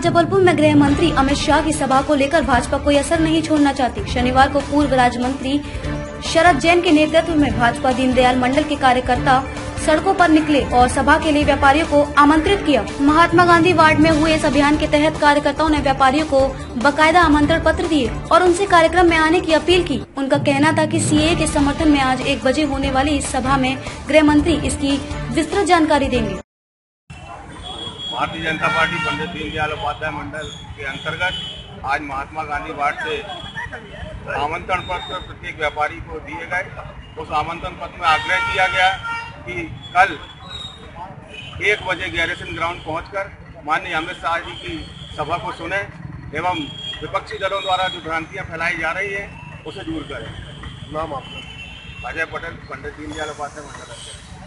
जबलपुर में गृह मंत्री अमित शाह की सभा को लेकर भाजपा कोई असर नहीं छोड़ना चाहती। शनिवार को पूर्व राज्य मंत्री शरद जैन के नेतृत्व में भाजपा दीनदयाल मंडल के कार्यकर्ता सड़कों पर निकले और सभा के लिए व्यापारियों को आमंत्रित किया। महात्मा गांधी वार्ड में हुए इस अभियान के तहत कार्यकर्ताओं ने व्यापारियों को बकायदा आमंत्रण पत्र दिए और उनसे कार्यक्रम में आने की अपील की। उनका कहना था कि सीए के समर्थन में आज एक बजे होने वाली इस सभा में गृह मंत्री इसकी विस्तृत जानकारी देंगे। भारतीय जनता पार्टी पंडित दीनदयाल उपाध्याय मंडल के अंतर्गत आज महात्मा गांधी वार्ड से आमंत्रण पत्र प्रत्येक व्यापारी को दिए गए। उस आमंत्रण पत्र में आग्रह किया गया कि कल एक बजे गैरेसन ग्राउंड पहुंचकर माननीय अमित शाह जी की सभा को सुने एवं विपक्षी दलों द्वारा जो भ्रांतियाँ फैलाई जा रही है उसे दूर करें। नाम आपका? अजय पटेल पंडित दीनदयाल उपाध्याय मंडल। अध्यक्ष